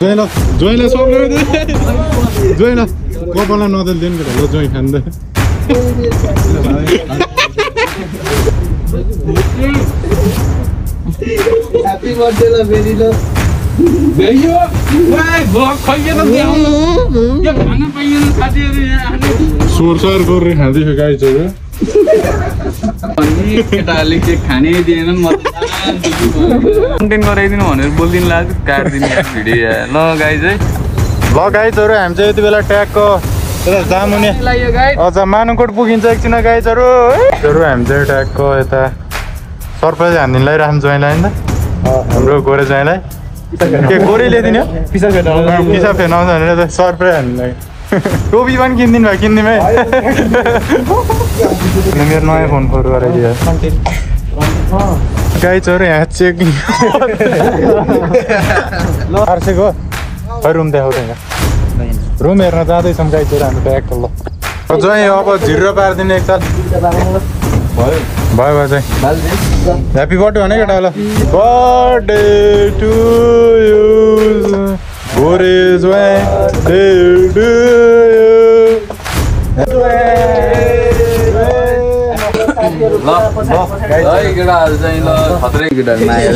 ज्वाइँला ज्वाइँलाई सक्नु ज्वाइँला कपाललाई नदलिदिनु ल ज्वाइँ खाँदै ह्याप्पी बर्थडे ल फेरि ल भ्याइयो वाइ भ्लग खैएन देखाउनु यो खान पाइएन साथीहरू यहाँ आने सोर सोर गरेर खाँदैछ गाइजहरू भन्ने केटाहरूले के खानै दिएनन् म कन्टेन्ट गराइदिनु भनेर बोलिदिनु लाग्यो काटिदिनु भिडियो। ल गाई चाहिँ ल गाइजहरू हामी चाहिँ यति बेला ट्यागको यता जामुने अझ मानुकोट पुगिन्छ एकछिन गाइजहरू हामी चाहिँ ट्यागको यता सरप्राइज हानिदिनु लगाइराख्नु ज्वाइँलाई नि त। हाम्रो गोरे ज्वाइँलाई के गोरे ल्याइदिने हो? पिसा फेर्न आउँछ। भनेर त सरप्राइज लागि टोपी पनि किनिदिनु भयो किनिदिउँ है मेरो नयाँ फोन फोर गराइदियो गाइजहरू यहाँ चेकिङ आर्सेको खै रुम देखाउँदै यहाँ रुम हेर्न जाँदैछौँ गाइजहरू हामी ट्यागको ल चाहिँ अब झिरो पारिदिने एकताल भयो भयो चाहिँ ह्याप्पी बर्थडे भने केटा ल बर्थडे टु यु चाहिँ ल खत्रै केटाहरू माया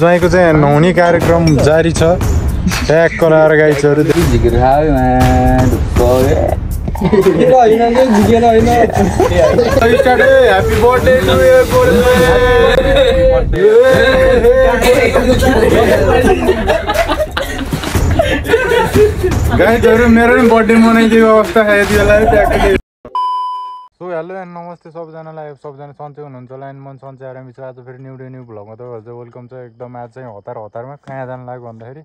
ज्वाइँको चाहिँ नुहाउने कार्यक्रम जारी छ। ट्याग कराएर झिकेर खायो ह्याप्पी बर्थडे टु गाइजहरू मेरो पनि बर्थडे मनाइदिएको अवस्था यति बेला सो हेलो एन्ड नमस्ते सबजनालाई सबजना सन्चै हुनुहुन्छ होला एन्ड मन सन्चै आएर मित्र आज फेरि न्यु डे न्यू भ्लगमा तपाईँहरू चाहिँ वेलकम छ एकदम आज चाहिँ हतार हतारमा कहाँ जानु लाग्यो भन्दाखेरि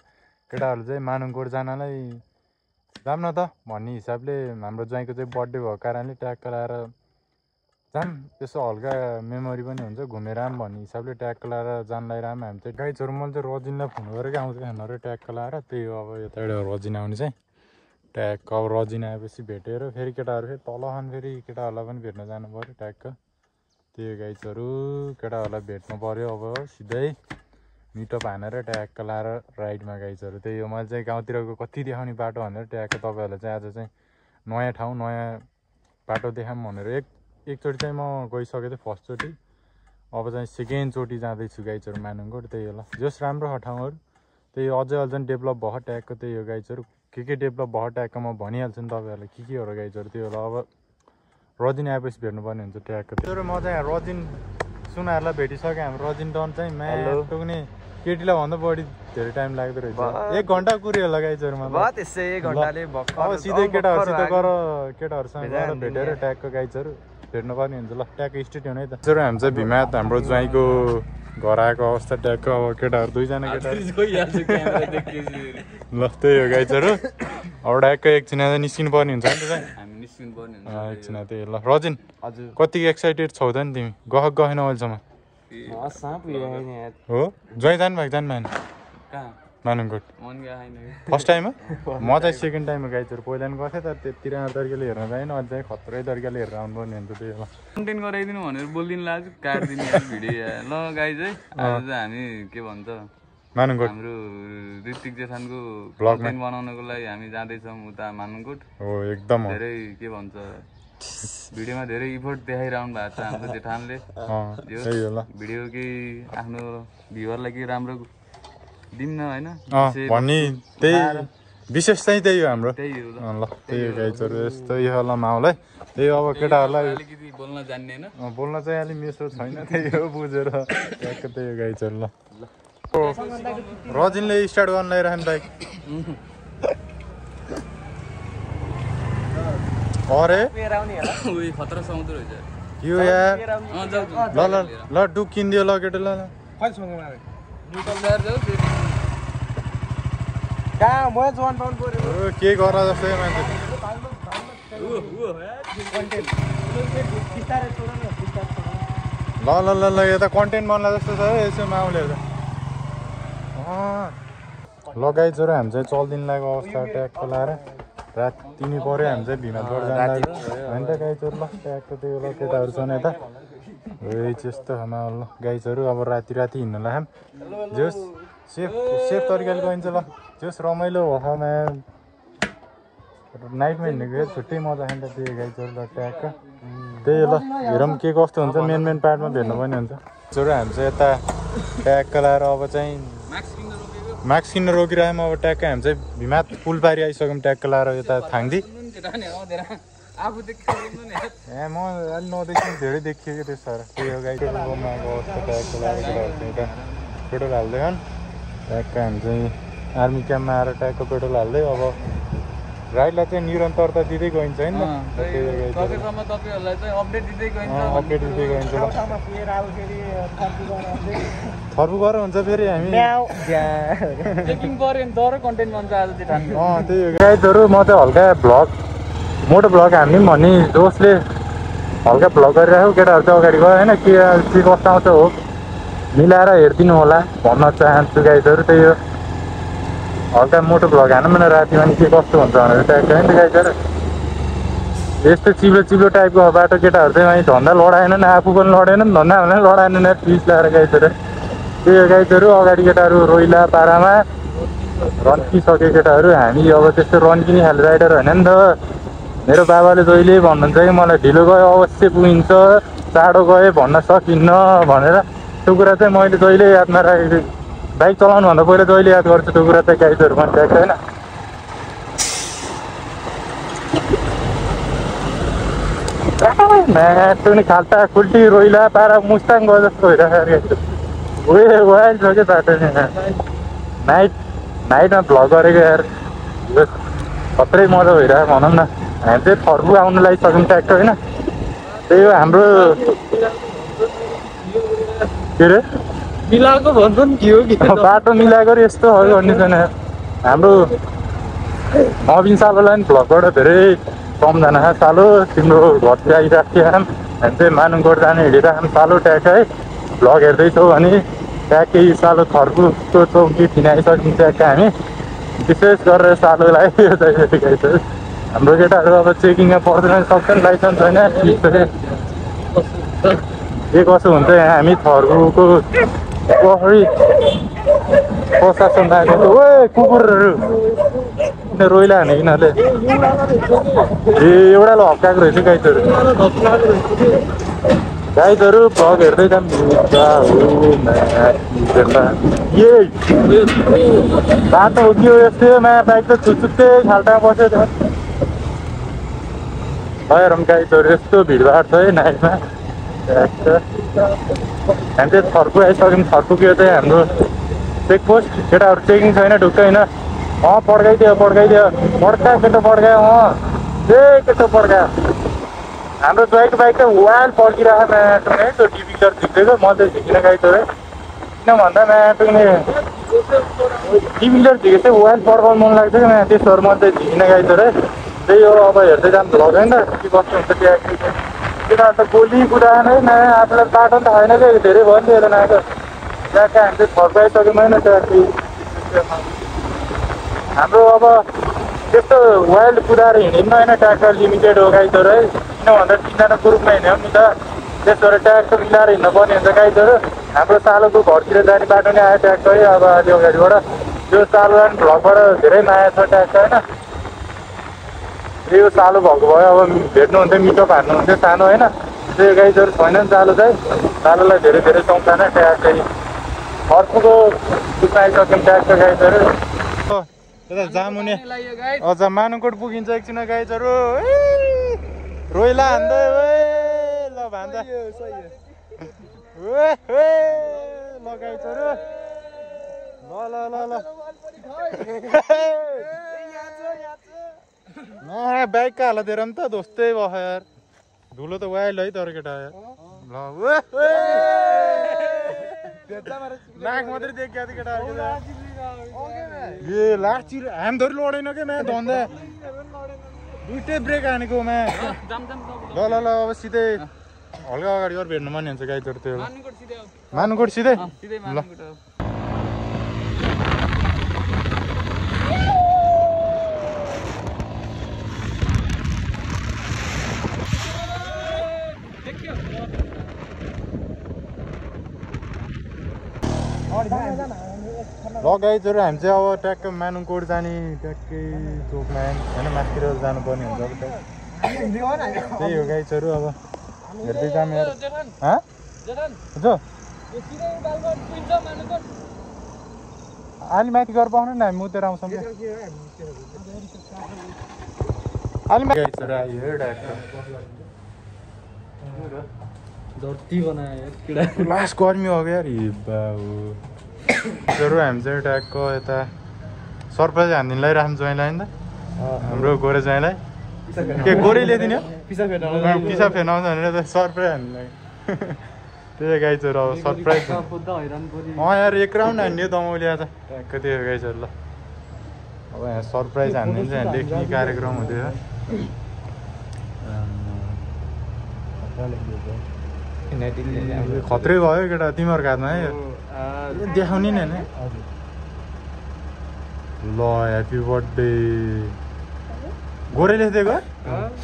केटाहरू चाहिँ मानुङकोट जानलाई जाऊँ न त भन्ने हिसाबले हाम्रो ज्वाइँको चाहिँ बर्थडे भएको कारणले ट्याग लाएर जाऊँ यसो हल्का मेमोरी पनि हुन्छ घुमेर आऊँ भन्ने हिसाबले ट्याग लाएर जान लगाइरहँ हामी चाहिँ गाइजहरू मैले चाहिँ रजिनलाई फोन गरेको आउँछ खानाहरू ट्याग लाएर त्यही हो अब यताबाट रजिन आउने चाहिँ ट्याग अब रजिन आएपछि भेटेर फेरि केटाहरू फेरि तल खान फेरि केटाहरूलाई पनि भेट्न जानु पऱ्यो ट्यागक। त्यही गाइजहरू केटाहरूलाई भेट्नु पऱ्यो अब सिधै। मिटअप हानेर ट्यागक लाएर राइडमा गाइजहरू। त्यही हो मैले चाहिँ गाउँतिरको कति देखाउने बाटो भनेर ट्यागको तपाईँहरूलाई चाहिँ आज चाहिँ नयाँ ठाउँ नयाँ बाटो देखाऊँ भनेर एक एकचोटि चाहिँ म गइसकेको थिएँ फर्स्टचोटि। अब चाहिँ सेकेन्डचोटि जाँदैछु गाइजहरू मानुङकोट त्यही होला। जस राम्रो छ ठाउँहरू। त्यही अझै अझै डेभलप भएको ट्यागको त्यही हो गाइजहरू। के के डेभलप भएको ट्यागको म भनिहाल्छु नि तपाईँहरूलाई के के हो र गाइजहरू त्यो होला। अब रजिन आएपछि भेट्नुपर्ने हुन्छ ट्यागको त्यो म चाहिँ रजिन सुनाहरूलाई भेटिसकेँ। हाम्रो रजिन डन चाहिँ म्या टुक्ने केटीलाई भन्दा बढी धेरै टाइम लाग्दो रहेछ। एक घन्टा कुऱ्यो होला अब सिधै केटाहरूसित गर केटाहरूसँग भेटेर। ट्यागको गाइजहरू भेट्नुपर्ने हुन्छ। ल ट्यागको स्टेट हुने त। हामी चाहिँ भिमात हाम्रो ज्वाइँको घर आएको अवस्था ट्यागको अब केटाहरू दुईजना केटाहरू। ल त्यही हो गाइजहरू। अब ट्यागको एकछिन चाहिँ निस्किनु पर्ने हुन्छ नि त चाहिँ हामी निस्किनु पर्ने हुन्छ। अँ, एकछिन त्यही ल रजिन हजुर। कति एक्साइटेड छौ त नि तिमी? गह गएन अहिलेसम्म। हो ज्वाइँ जानु भएको जानु भएन मानुङकोट मन गयो होइन फर्स्ट टाइम हो म चाहिँ सेकेन्ड टाइम हो गाइजहरू पहिला पनि गएको थिएँ तर त्यति राम्रो तरिकाले हेर्न पाएन अझ चाहिँ खत्रै तरिकाले हेरेर आउनुपर्ने हुन्छ त्यही होला कन्टेन्ट गराइदिनु भनेर बोलिदिनु लाग्यो काटिदिनु भिडियो। ल गाई चाहिँ आज चाहिँ हामी के भन्छ मानुङकोट हाम्रो ऋतिक जेठानको। कन्टेन्ट बनाउनको लागि हामी जाँदैछौँ उता मानुङकोट हो एकदम हो धेरै के भन्छ भिडियोमा धेरै इफोर्ट देखाइरहनु भएको छ हाम्रो जेठानले। भिडियो केही आफ्नो भ्युवरलाई केही राम्रो दिउँ न होइन भन्ने त्यही विशेष चाहिँ त्यही हो हाम्रो। त्यही हो ल। ल त्यही हो गाइजहरू यस्तै होला माहौल। है त्यही हो अब केटाहरूलाई अलिकति बोल्न जान्ने होइन। अँ, बोल्न चाहिँ अलिक मिसो छैन त्यही हो बुझेर। ट्याक्क त्यही हो गाइजहरू ल। रजिनले स्टार्ट गर्न लगाइरहनु बाइक अरे उयो खतरा समुद्र रहेछ यो यार अँ जाऊ जाऊ ल ल किनिदियो ल केटो ल ल के गर जस्तै मान्छे। ल ल ल यता कन्टेन्ट बनला जस्तो छ है यसो माउले लगाइचोर हामी चाहिँ चल्दिन लागेको अवस्था ट्यागको लाएर रात तिमी पऱ्यो हामी चाहिँ जानु लाग्यो। होइन त गाइचोर ल ट्यागको त्यो बेला केटाहरू छन् यता। ए त्यस्तो खामा ल गाइजहरू अब राति राति हिँड्न लाग्यो जोस् सेफ सेफ तरिकाले गइन्छ ल। जोस् रमाइलो भएमा नाइटमा हिँडेको क्या छुट्टै मजा खान्छ त्यही गाइजहरू ल ट्याक्क त्यही ल हेरौँ के कस्तो हुन्छ मेन मेन पार्टमा भेट्नु पनि हुन्छ। जोरो हामी चाहिँ यता ट्याक्क लाएर अब चाहिँ मास्क किन्न रोकिरहेको अब ट्याक्क हामी चाहिँ पुल पारि आइसक्यौँ ट्याक्क लाएर यता थाङ्दी। ए म अलि नदेखि धेरै देखियो कि त्यस साह्रो त्यही हो अवस्था यता पेट्रोल हाल्दै हन् ट्यागको हामी चाहिँ आर्मी क्याम्पमा आएर ट्यागको पेट्रोल हाल्दै अब राइडलाई चाहिँ निरन्तरता दिँदै गइन्छ होइन। सकेसम्म तपाईँहरूलाई चाहिँ अपडेट दिँदै गइन्छ अपडेट दिँदै गएर थर्पु गरेर हुन्छ फेरि हामी भने कन्टेन्ट बन्छ आज अँ त्यही हो। गाइजहरू म चाहिँ हल्का भ्लग मोटो भ्लग हाल्ने भन्ने जोसले हल्का भ्लग गरिरहेको केटाहरू चाहिँ अगाडि गयो होइन? के के कस्तो आउँछ हो? मिलाएर हेरिदिनु होला भन्न चाहन्छु गाइजहरू त्यही हो। हल्का मोटो भ्लग हाल्नु भने रातिमा नि के कस्तो हुन्छ भनेर ट्याक्क होइन गाइजहरू यस्तो चिप्लो चिप्लो टाइपको बाटो केटाहरू चाहिँ वहीँ धन्दा लडाएनन् आफू पनि लडेनन् धन्दा भने लडाएनन् यार पिस लगाएर गाइजहरू त्यही हो गाइजहरू अगाडि केटाहरू रोइला पारामा। रन्किसके केटाहरू हामी अब त्यस्तो रन्किने खाले राइडर होइन नि त। मेरो बाबाले जहिले भन्नुहुन्छ कि मलाई ढिलो गयो अवश्य पुगिन्छ चाँडो गएँ भन्न सकिन्न भनेर। त्यो कुरा चाहिँ मैले जहिले यादमा राखेको बाइक चलाउनुभन्दा पहिला जहिले याद गर्छु त्यो कुरा चाहिँ गाइडहरू पनि ट्याक्छ होइन म्याटो नि खाल्टा खुल्टी रोइला पारा मुस्ताङ गयो जस्तो भइरहेको उयो वाइल्ड छ क्या बाटो नि नाइट नाइटमा भ्लग गरेको यार। खत्रै मजा भइरहेको भनौँ न। हामी चाहिँ फर्बु आउनु लागिसक्यौँ ट्याक्टर होइन? त्यही हो हाम्रो के अरे मिलाएको भन्नु नि के हो कि? बाटो मिलाएको यस्तो हो कन्डिसन हाम्रो नवीन सालोलाई पनि भ्लगबाट धेरै कमजना सालो तिम्रो घरतिर आइरहेको थियो हामी चाहिँ मानुङकोट जाने हिँडिरहेको सालो ट्याक है भ्लग हेर्दैछौ भने ट्याक्कै सालो थर्कुको चौकी थिइन आइसक्यौँ ट्याक्क हामी। विशेष गरेर सालोलाई यो चाहिँ हाम्रो केटाहरू अब चेकिङमा पर्दैन सक्छन् लाइसेन्स छैन। के कसो हुन्छ यहाँ? हामी थर्कुको प्रहरी प्रशासन आएको ओ कुकुरहरू किन रोइला हाने यिनीहरूले ए एउटाले हप्काएको रहेछ गाइडहरू गाइडहरू भ्लग हेर्दै जाऊँ ए बाटो हो यस्तै मा बाइक त छुच्चुक्कै खाल्टामा बस्यो भएर गाइडहरू यस्तो भिडभाड छ है नाइटमा हामी चाहिँ थर्कु आइसक्यौँ थर्कुको चाहिँ हाम्रो चेकपोस्ट केटाहरू चेकिङ छैन ढुक्कै होइन अँ पड्काइदियो पड्काइदियो पड्का केटो पड्कायो अँ ए केटो पड्का हाम्रो बाइक बाइक चाहिँ वाल पड्किरहेको म्याटो है त्यो डिपिक्चर झिक्दैको म चाहिँ झिकिन गाइतो है किन भन्दा म्याटो नि डिपिक्चर झिकेको चाहिँ वाल पड्काउनु मन लाग्छ क्या त्यस्तोहरू म चाहिँ झिकिन गाइतो है त्यही हो अब हेर्दै जानु भ्लग होइन के कस्तो हुन्छ त्यहाँ केटाहरू त गोली कुदाएन नयाँ आफूलाई बाटो थाहा छैन क्या धेरै भयो नि हेरेन आएको त्यहाँ कहाँ हामी चाहिँ फर्काइसक्यौँ होइन त्यहाँ हाम्रो अब त्यस्तो वाइल्ड कुदाएर हिँडिन्न होइन ट्र्याक्टर लिमिटेड हो गाइडहरू है। किन भन्दा तिनजना ग्रुपमा हिँड्यौँ नि त। त्यसबाट ट्र्याक्टर मिलाएर हिँड्नुपर्ने हुन्छ गाइडहरू हाम्रो सालोको घरतिर जाने बाटो नै आयो ट्र्याक्टरै अब अलि अगाडिबाट त्यो सालो भ्लगबाट धेरै माया छ ट्र्याक्टर होइन। यो सालो भएको भयो अब भेट्नुहुन्थ्यो मिठो हान्नुहुन्थ्यो सानो होइन। त्यो गाइडहरू छैन नि सालो चाहिँ। सालोलाई धेरै धेरै चौताना ट्र्याक्टर अर्कोको दुःख आइसक्यौँ ट्र्याक्टर गाइडहरू यता अझ मानुकोट पुगिन्छ एकछिन गाइजहरू रोइला हान्दै ओए ल ओए ल गाइजहरू ल ल ल ल। हालत हेर नि त दोस्तै भयो यार धुलो त वाइल्ड है तर केटा यार ल नाक मात्रै देखिया थियो। ए लडेन क्या म्या धन्दा दुइटै ब्रेक हानेको म्या ल ल ल अब सिधै। हल्का अगाडि भेट्नु मान्ने हुन्छ गाइडहरू त्यो मानुकोट सिधै ल। मानुकोट आऊ। ल गाइजहरू हामी चाहिँ अब ट्याक्क मानुङकोट जाने ट्याक्कै चोकमा होइन माथितिर जानुपर्ने हुन्छ अब ट्याक्क त्यही हो गाइजहरू अब। हेर्दै जाम यार। हँ? हुन्छ अलि माथि गएर पाउनु न हामी मुतेर आउँछौँ अलि माथि गाइजहरू आयो ट्याक्क धरती बनायो किडा। लास्ट गर्मी हो क्या? यार बाबु। गाइजहरू हामी चाहिँ ट्याक्क यता सरप्राइज हानिदिनु लगाइराख्छौँ ज्वाइँलाई नि त हाम्रो गोरे ज्वाइँलाई के गोरेले दिने हो पिसा फेर्न आउँछ भनेर त सरप्राइज हान्नु लागि त्यही गाइजहरू अब सरप्राइज अँ यार एक राउन्ड हान्ने दमाउले आज ट्याक्क त्यो गाइजहरू ल अब यहाँ सरप्राइज हानिदिन्छ यहाँ लेख्ने कार्यक्रम हुँदैछ खत्रै भयो केटा तिमीहरूको हातमा है देखाउने नि होइन ल ह्याप्पी बर्थडे गोरे लेखिदिएको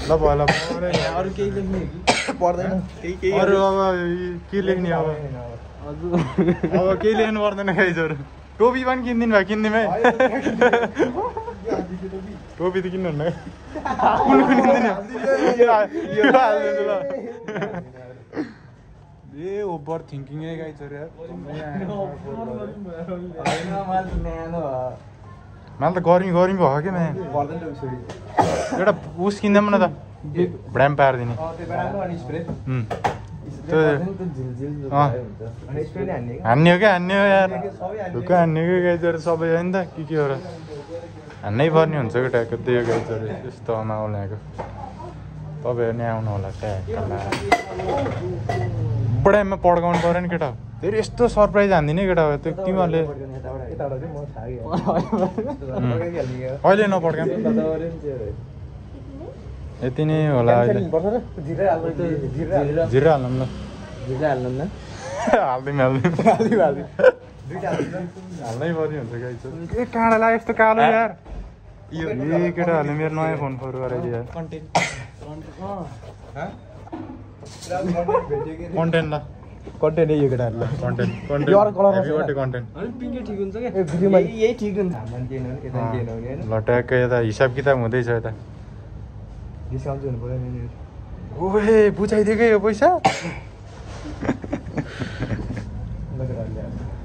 ल भयो ल। अरू केही लेख्ने पर्दैन केही केही अरू अब के लेख्ने अब अब केही लेख्नु पर्दैन गाइजहरू टोपी पनि किनिदिनु भयो किनिदिउँ है टोपी त किन्नु है यो हालिदिन्छु ल ए ओभर थिङ्किङ है गाइजहरू यार मैले त गर्मी गर्मी भयो क्या म्या एउटा उस किन्दा पनि न त भ्राम पारिदिने। हान्ने हो क्या हान्ने हो यार ढुक्क हान्ने हो क्या गाइजहरू सबै हो नि त के के हो र हान्नै पर्ने हुन्छ क्या ट्याक्क त्यही गाइजहरू यस्तो माहौल यहाँको तपाईँहरू नै आउनु होला ट्याक्क बडाइमा पड्काउनु पऱ्यो नि केटा। फेरि यस्तो सरप्राइज हानिदिने केटा त्यो तिमीहरूले। अहिले नपड्का यति नै होला अहिले। जिरा हाल्नु ल। हाल्दिउँ हाल्दिउँ हाल्नै पर्ने हुन्छ गाई ए काँडा लाग्यो यस्तो कालो यार। ए केटाहरूले मेरो नयाँ फोन फोर गराइदियो कन्टेन्ट ल. कन्टेन्ट यो केटाहरूलाई कन्टेन्ट अर्को कन्टेन्ट रहेछ। कन्टेन्ट पिङ्कै ठिक हुन्छ क्या यही ठिक हुन्छ ल ट्याक्क यता हिसाब किताब हुँदैछ यता डिस्काउन्ट चाहिँ हुनु पऱ्यो नि ओहे बुझाइदिएकै यो पैसा.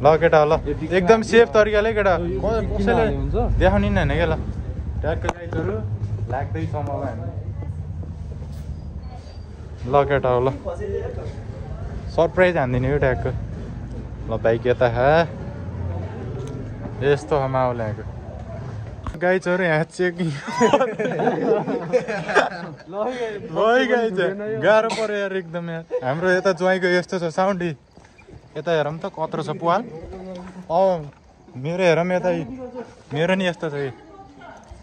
ल केटा ल एकदम सेफ तरिकाले केटा क- कसैले देखाउने नि होइन क्या ल ट्याक्क गाइजहरू लाग्दैछ मलाई ल केटा हो ल सरप्राइज हानिदिने हो ट्याक्क ल बाइक यता हा यस्तो हो माहौल यहाँको गाइजहरू यहाँ गाइज गाह्रो पऱ्यो यार एकदम यार हाम्रो यता ज्वाइँको यस्तो छ साउन्ड यता हेरौँ त कत्रो छ पुवाल अब मेरो हेरौँ यता। मेरो नि यस्तो छ।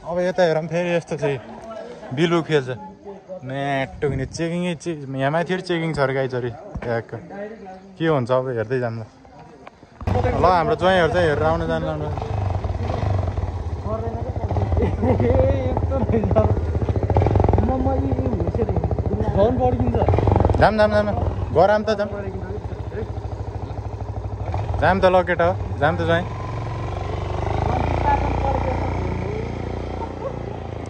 अब यता हेरौँ फेरि यस्तो छ। बिलु खेल्छ म्याटो किने चेकिङै चे यहाँ माथि चेकिङ छ अरे ट्याक्क के हुन्छ अब हेर्दै जानु ल हाम्रो ज्वाइँहरू चाहिँ हेरेर आउनु जानु पड्किन्छ जाम जाम जाम। गराम त जाम। जाम त ल केटा हो जाम त ज्वाइँ।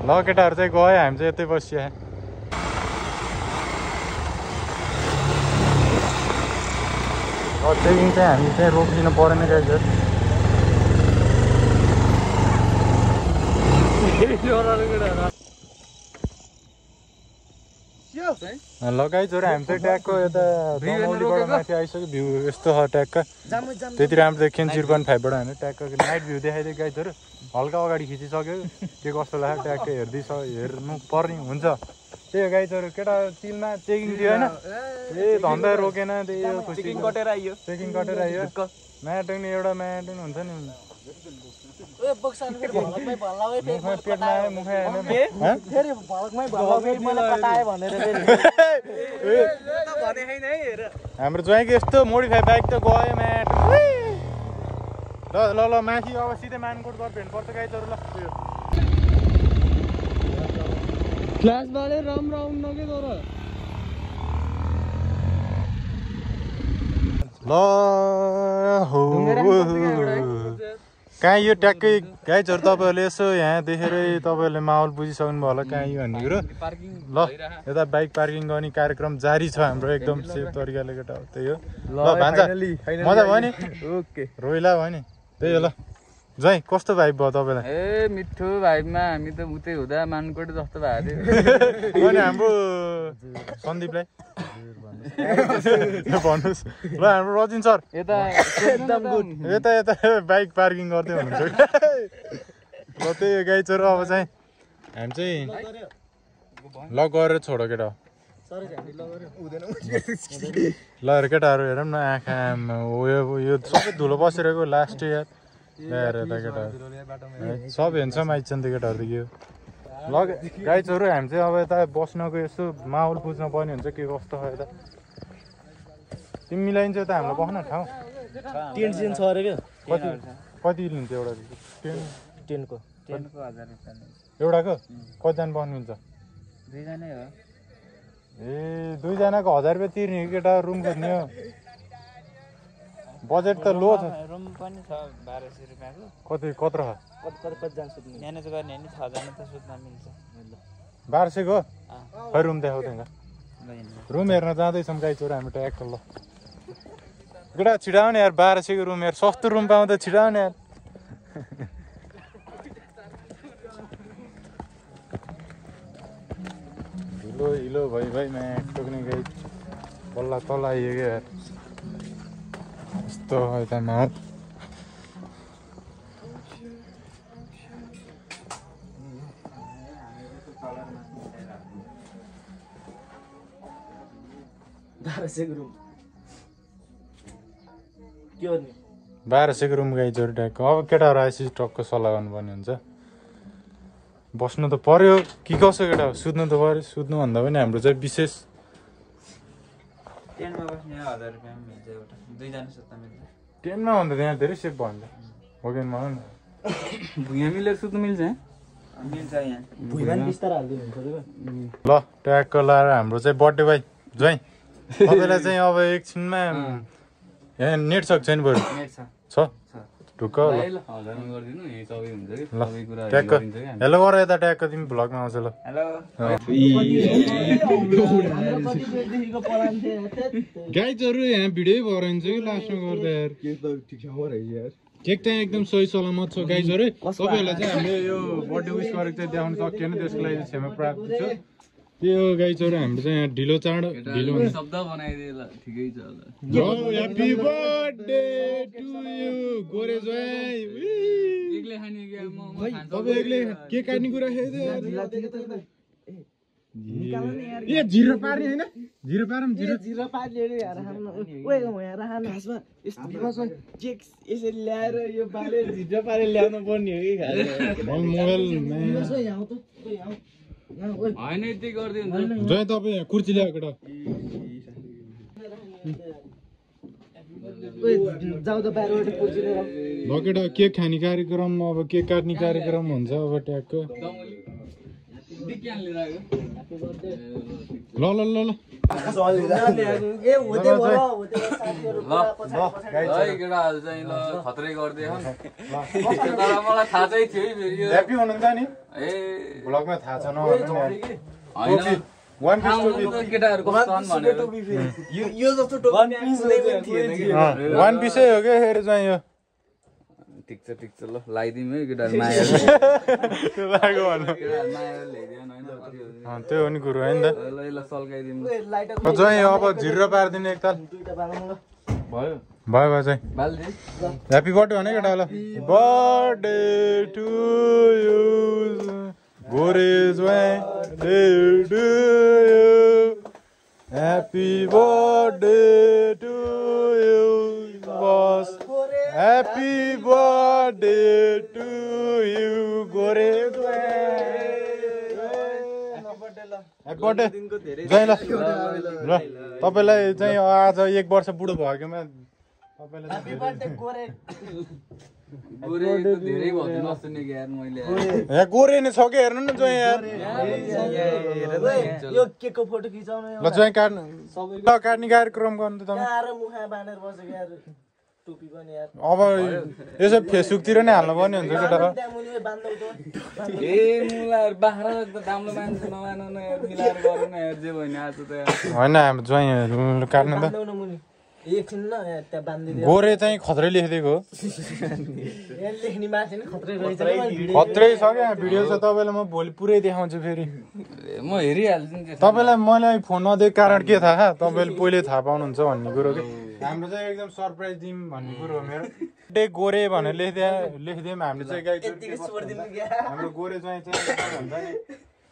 ल केटाहरू चाहिँ गयो हामी चाहिँ यतै बसिया चेकिङ चाहिँ हामी चाहिँ रोकिदिनु परेन गाइजहरू ल गाइजहरू हामी चाहिँ ट्यागको यता माथि आइसक्यो भ्यू यस्तो छ ट्यागका त्यति राम्रो देखियो जिरो पोइन्ट फाइभबाट होइन ट्यागको नाइट भ्यू देखाइदियो गाइजहरू हल्का अगाडि खिचिसक्यो के कस्तो लाग्यो ट्यागको हेर्दै छ हेर्नु पर्ने हुन्छ त्यही गाइजहरू केटा चिलमा चेकिङ थियो होइन? ए धन्दा रोकेन त्यही चेकिङ कटेर आइयो। चेकिङ कटेर आयो म्याटोङ एउटा म्याटोङ हुन्छ नि हाम्रो ज्वाइँको यस्तो मोडिफाई बाइक त गयो म्याट। ल ल ल माथि अब सिधै मानकोट गरेर भेट्नुपर्छ गाइजहरू ल। बाले राम्रो आउनु के तर ल हो। कहाँ यो ट्याक्कै गाइजहरू तपाईँहरूले यसो यहाँ देखेरै तपाईँहरूले माहौल बुझिसक्नु भयो होला कहाँ यो भन्ने कुरो। ल यता बाइक पार्किङ गर्ने कार्यक्रम जारी छ हाम्रो एकदम सेफ तरिकाले केटा त्यही हो। ल भान्जा मजा भयो नि। ओके। रोइला भयो नि। त्यही हो ल। जय कस्तो भाइ भयो तपाईँलाई? ए मिठो भाइबमा हामी त उतै हुँदा मानकोट जस्तो भएको थियो। अनि हाम्रो सन्दीपलाई? भन्नुहोस्। ल हाम्रो रजिन सर। यता एकदम गुड यता यता बाइक पार्किङ गर्दै हुनुहुन्छ। ल त्यही गाइचहरू अब चाहिँ हामी चाहिँ ल गरेर छोडो केटा। ल हेर केटाहरू हेरौँ न आँखा हो यो यो सबै धुलो बसिरहेको लास्ट यार ल्याएर यता केटाहरू सब हेर्छौँ आइच्छन् त्यो केटाहरू यो। ल गाइजहरू हामी चाहिँ अब यता बस्नको यसो माहौल बुझ्न पर्ने हुन्छ के कस्तो छ यता। तिमी मिलाइन्छ यता हामीलाई बस्न ठाउँ। टेन्ट सेन्ट छ अरे क्या? कति कति लिन्छ एउटा टेन। टेनको। टेनको हजार रुपियाँ एउटाको? कतिजना बस्नुहुन्छ? दुईजनै हो। ए दुईजनाको हजार रुपियाँ तिर्ने केटा? रुम खोज्ने हो? बजेट त लो छ। रुम पनि छ बाह्र सय रुपियाँको। कति कत्रो छ? कति कति कतिजना सुत्ने म्यानेज गर्ने हो भने छजना त सुत्न मिल्छ। बाह्र सयको। खै रुम देखाउ त्यहाँ बहिनी रुम हेर्न जाँदैछौँ गाई चोर हामी ट्याक्क ल केटा छिटाउने यार बाह्र सयको रुम यार सस्तो रुम पाउँदा छिटाउने यार। हिलो हिलो भइ भइ म्याक टोक्ने गाई बल्ल तल आइयो क्या यार। यस्तो यता माहौल बाह्र सयको रुम के गर्ने बाह्र सयको रुम गाई ट्याक्क अब केटाहरू आएपछि टक्क सल्लाह गर्नुपर्ने हुन्छ बस्नु त पर्यो कि कसो केटा सुत्नु त पर्यो सुत्नुभन्दा पनि हाम्रो चाहिँ विशेष टेनमा बस्ने हजार रुपियाँ पनि मिल्छ एउटा दुईजना सुत्न मिल्छ टेनमा भन्दा त्यहाँ धेरै सेफ भयो नि त हो कि भन न भुइँ मिलेर सुत्नु मिल्छ है मिल्छ यहाँ भुइँमा ल ट्याक्क लाएर हाम्रो चाहिँ बर्थडे भाइ ज्वाइँ तपाईँलाई चाहिँ अब एकछिनमा यहाँ नेट सक्छ नि बरु नेट छ ढुक्क ल। ल हजारमा गरिदिनु यही सबै हुन्छ कि? ल सबै कुरा ट्याक्क। हेलो गर यता ट्याक्क तिमी भ्लगमा आउँछ ल। गाइजहरू यहाँ भिडियो भएर हुन्छ कि लास्टमा गर्दा यार? केक चाहिँ एकदम सही सलामत छ। गाइजहरू तपाईँहरूलाई चाहिँ हामीले यो बर्थडे विस गरेको चाहिँ देखाउन सकिएन त्यसको लागि क्षमा प्राप्त छ। त्यो हो गाइजहरू हाम्रो चाहिँ यहाँ ढिलो चाँडो ढिलो शब्द बनाइदिए ठिकै छ होला। ह्याप्पी बर्थडे टु यु गोरे ज्वाइँ। एक्लै खाने कि। तपाईँ एक्लै काट्ने कुरा ए पार्ने होइन? पारौँ पार्ने खासमा यस्तो यसरी ल्याएर यो पारे झिटो पारे ल्याउनु पर्ने हो कि होइन यति त जय तपाईँ यहाँ कुर्ची ल्याएको केटा। ल केटा केक खाने कार्यक्रम अब केक काट्ने कार्यक्रम हुन्छ अब ट्याक्क ल ल ल ल। खत्रै गरिदियो तर मलाई थाहा चाहिँ थियो है फेरि यो ह्याप्पी हुनुहुन्छ नि? ए। भ्लगमा थाहा छ नभन्नु नि होइन। वान पिस हो क्या फेरि चाहिँ यो? ठिक छ ठिक छ ल लगाइदिउँ है केटाहरू माया त्यो हो। नि कुरो होइन त? ल ल सल्काइदिउँ। ओए लाइटर अब झिरो पारिदिने एकताल दुईटा बालौँ ल। भयो। भयो भयो चाहिँ ह्याप्पी बर्थडे भने केटा ल birthday to you गोरेज birthday to you happy birthday to you bus happy birthday to you गोरेज ह्याप्पी बर्थडे जय ल ल तपाईँलाई चाहिँ आज एक वर्ष बुढो भएकोमा तपाईँलाई गोरे गोरे त धेरै भन्नु नसुने कि यार मैले। यार। यहाँ गोरे नै छ कि हेर्नु न जोइ यार ओए यो केकको फोटो खिचाउनु ल जोइ काट्नु। ल काट्ने कार्यक्रम गर्नु त तपाईँ। आएर मुखा बाँडेर बसेको यार? टोपी पनि यार। अब यसो फेसबुकतिर नै हाल्नु पर्ने हुन्छ केटा त्यहाँ मुनि बाँध्नु त। ए मुलाहरू बाख्रा त दाम्रो मान्छे नमानु न यार, मिलाएर गरौँ न यार, जे भयो नि आज त यार। होइन हाम्रो ज्वाइँहरू काट्नु त। गोरे चाहिँ खत्रै लेखिदिएको खत्रै छ क्या भिडियो छ तपाईँलाई म भोलि पुरै देखाउँछु फेरि म हेरिहाल्छु नि। तपाईँलाई मलाई फोन नदिएको कारण के थाहा तपाईँले पहिले थाहा पाउनुहुन्छ भन्ने कुरो कि हाम्रो चाहिँ एकदम सरप्राइज दिउँ भन्ने कुरो हो मेरो डे गोरे भनेर लेखिदिए लेखिदिउँ हामीले चाहिँ हाम्रो गोरे चाहिँ चाहिँ हुन्छ नि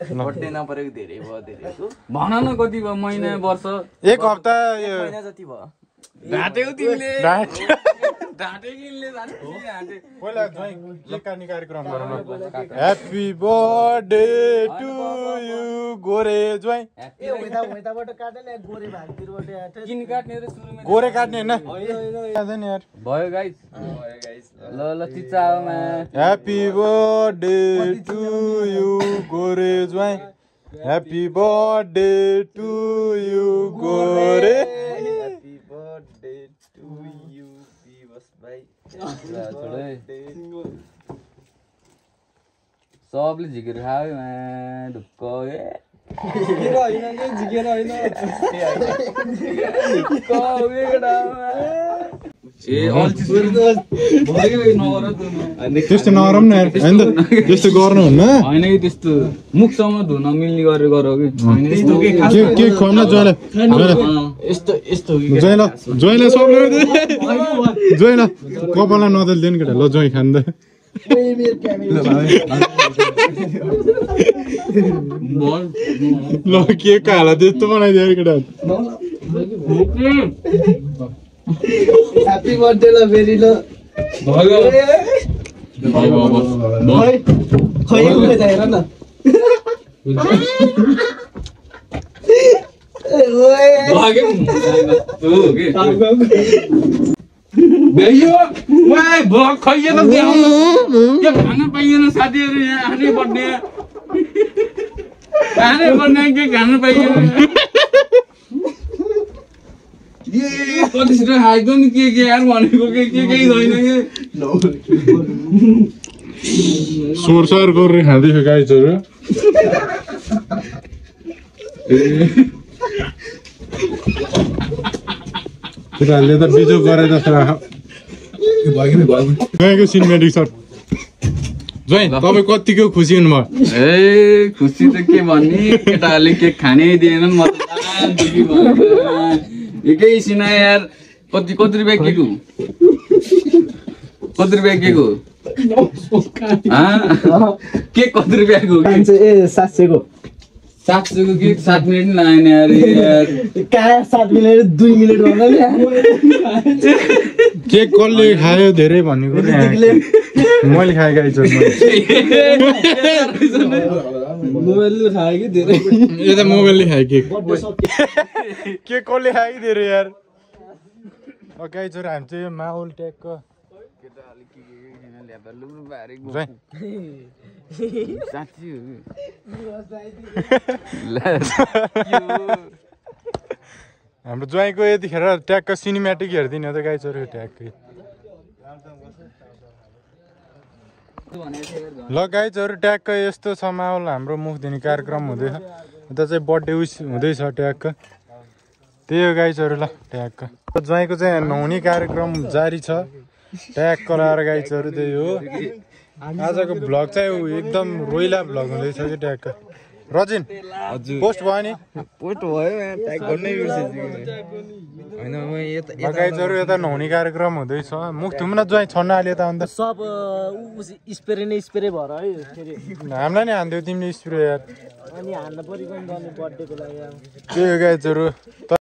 बर्थडे नपरेको धेरै भयो धेरै भन न कति भयो महिना वर्ष? एक हप्ता यो महिना जति भयो। ह्याप्पी बर्थडे टु यु गोरे ज्वाइँ। गोरे काट्ने र सुरुमा? गोरे काट्ने होइन। काट्दैन यार। भयो गाइस। ल ल ह्याप्पी बर्थडे टु यु गोरे ज्वाइँ। ह्याप्पी बर्थडे टु यु गोरे। Happy birthday to you, दिवस भाइ। सबले झिकेर खायो मा ढुक्क ए। झिकेर होइन कि, झिकेर होइन। त्यस्तो नगरौँ न होइन त त्यस्तो गर्नुहुन्न होइन कि त्यस्तो मुखसम्म धुन मिल्ने गरेर गर कि खुवाउन अँ। यस्तो यस्तो ज्वाइँलाई ज्वाइँलाई सबलाई ज्वाइँलाई कपाललाई नदलिदियो नि केटा ल क्यामेरा बोल ल के हाल त्यस्तो बनाइदियो अरे केटा ह्याप्पी बर्थडे ल फेरि ल भयो भयो, भयो। खै त हेर न खान पाइएन साथीहरू यहाँ खानै पर्ने खानै पर्ने के खानु पाइएन ए कति छिटो खाएको नि के के यार भनेको के के केही छैन कि? सोर सोर गरेर खाँदैछ गाइजहरू। केटाहरूले त बिजो गरे जस्तो गएको सिनेमेटिक सट ज्वाइँ तपाईँ कतिको खुसी हुनुभयो? ए खुसी त के भन्ने? केटाहरूले केक खानै दिएनन् म एकैछिन यार कति कति रुपियाँ केक हो कति रुपियाँ केक? केक कति रुपियाँको ए सात सयको सात सयको केक सात मिनट नि लागेन यार कहाँ सात मिनट दुई मिनट भन्दा केक कसले खायो धेरै भन्ने कुरो यहाँ। मैले खाएँ गाइजहरू मोबाइलले खायो कि धेरै यता मोबाइलले खाएँ केक केक कसले खायो कि धेरै यार गाइजहरू हामी चाहिँ यो माहौल ट्यागको हाम्रो ज्वाइँको यतिखेर ट्यागको सिनेमेटिक हेरिदिने हो त गाइजहरू ट्यागकै ल गाइजहरू ट्यागको यस्तो छ माहौल हाम्रो मुख दिने कार्यक्रम हुँदैछ यता चाहिँ बर्थडे उस हुँदैछ ट्यागको त्यही हो गाइजहरू ल ट्यागको ज्वाइँको चाहिँ नुहाउने कार्यक्रम जारी छ। ट्याग कराएर गाइजहरू त्यही हो। आजको भ्लग चाहिँ एकदम रोइला भ्लग हुँदैछ कि ट्यागको रजिन पोस्ट भयो नि? पोस्ट भयो यहाँ ट्याग गर्नै बिर्सेछु होइन म यता यता नुहाउने कार्यक्रम हुँदैछ। मुख थुम्न ज्वाइँ छन्न अहिले त अन्त। सब स्प्रे नै स्प्रे भएर है फेरि। हामीलाई नि हान्थ्यौ तिमीले स्प्रे यार। अनि हान्न पऱ्यो बर्थडेको लागि त्यही हो गाइजहरू